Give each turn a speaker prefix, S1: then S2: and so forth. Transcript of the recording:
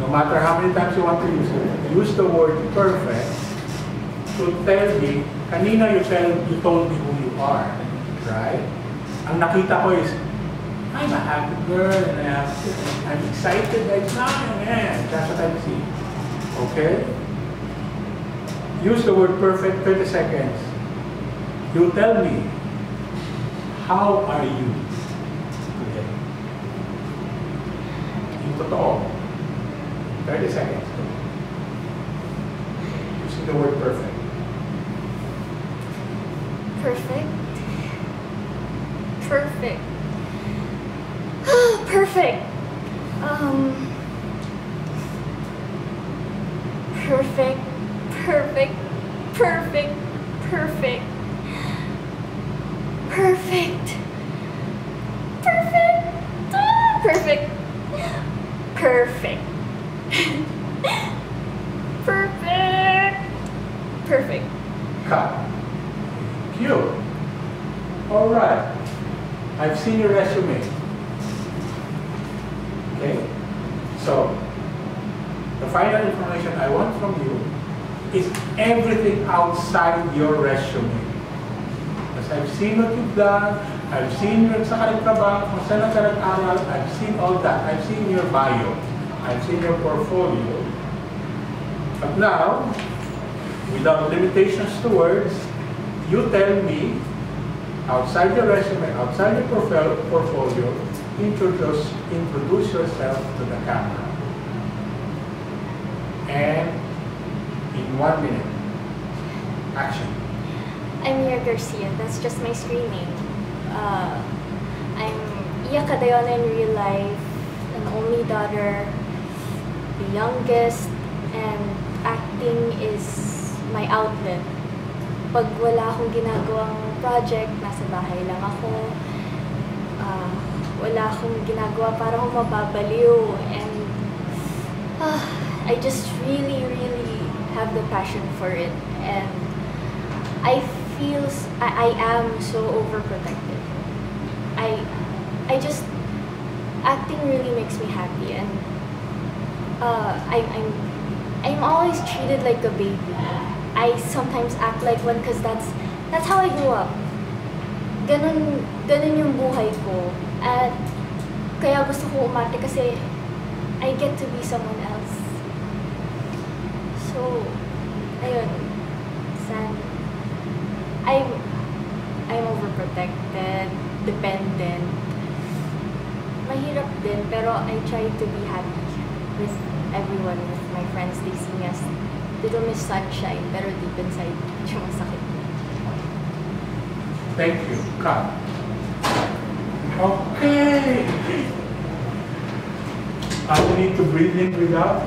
S1: no matter how many times you want to use it, use the word perfect to tell me, kanina you, tell, you told me who you are, right? Ang nakita ko is, I'm a happy girl and I have, I'm excited right now, man. That's what I see. Okay? Use the word perfect 30 seconds. You tell me, how are you today? Yung totoo. 30 seconds. Using the word perfect.
S2: Perfect. Perfect. Perfect. Um. Perfect. Perfect. Perfect. Perfect. Perfect. Perfect. Ah, Perfect. Perfect. Perfect. Perfect.
S1: Cut. Cute. All right. I've seen your resume. Okay? So, the final information I want from you is everything outside your resume. Because I've seen what you've done, I've seen your sa trabaho, kung I've seen all that. I've seen your bio. I've seen your portfolio. But now, without limitations to words, you tell me, outside your resume, outside your portfolio, introduce, introduce yourself to the camera. And in one minute, action.
S2: I'm Mia Garcia. That's just my screen name. Uh, I'm Iya Cadayona in real life, an only daughter, the youngest, and acting is my outlet. Pag wala akong ginagawang project, nasa bahay lang ako. Uh, wala akong ginagawa para akong mababaliw. And ah, I just really, really have the passion for it. And I feel I, I am so overprotective. I I just acting really makes me happy and uh, I, I'm I'm always treated like a baby. I sometimes act like one because that's that's how I grew up. Ganun, ganun yung buhay ko. At kaya gusto ko umarte kasi I get to be someone else. So, ayun. San, I'm, I'm overprotected, dependent. Mahirap din, pero I try to be happy with everyone, with my friends. They see me as little Miss Sunshine, pero deep inside, yung masakit.
S1: Thank you. Cut. Okay. I need to breathe in, breathe out.